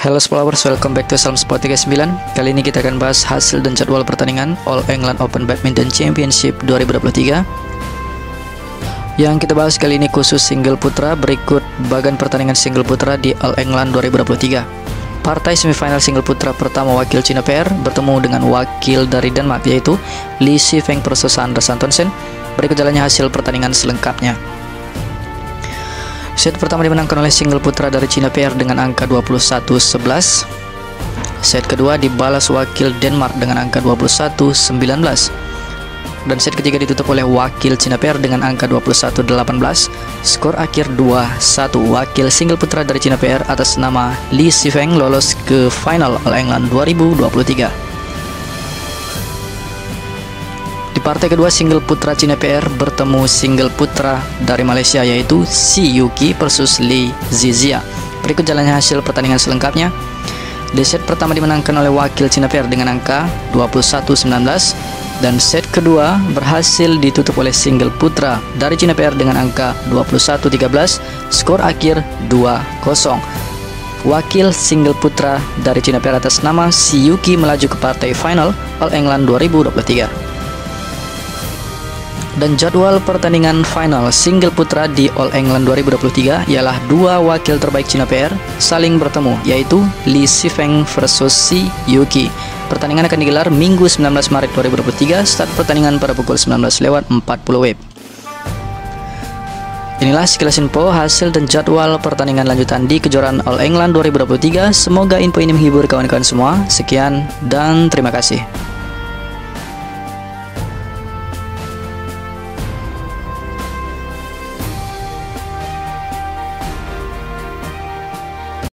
Halo Followers, welcome back to Salam Sport 39 Kali ini kita akan bahas hasil dan jadwal pertandingan All England Open Badminton Championship 2023 Yang kita bahas kali ini khusus single putra Berikut bagan pertandingan single putra di All England 2023 Partai semifinal single putra pertama wakil Cina PR bertemu dengan wakil dari Denmark yaitu Lee Si-Feng versus Anders Antonsen Berikut jalannya hasil pertandingan selengkapnya Set pertama dimenangkan oleh single putra dari Cina PR dengan angka 21-11. Set kedua dibalas wakil Denmark dengan angka 21-19. Dan set ketiga ditutup oleh wakil Cina PR dengan angka 21-18. Skor akhir 2-1 wakil single putra dari Cina PR atas nama Li Sifeng lolos ke final All England 2023. Di partai kedua single putra Cina PR bertemu single putra dari Malaysia yaitu Si Yuki versus Lee Zizia. Berikut jalannya hasil pertandingan selengkapnya. Di set pertama dimenangkan oleh wakil Cina PR dengan angka 21-19 dan set kedua berhasil ditutup oleh single putra dari Cina PR dengan angka 21-13, skor akhir 2-0. Wakil single putra dari Cina PR atas nama Si Yuki melaju ke partai final All England 2023 dan jadwal pertandingan final single putra di All England 2023 ialah dua wakil terbaik Cina PR saling bertemu yaitu Li Sifeng versus Si Yuki. Pertandingan akan digelar Minggu 19 Maret 2023 start pertandingan pada pukul 19 lewat 40 WIB. Inilah sekilas info hasil dan jadwal pertandingan lanjutan di kejuaraan All England 2023. Semoga info ini menghibur kawan-kawan semua. Sekian dan terima kasih.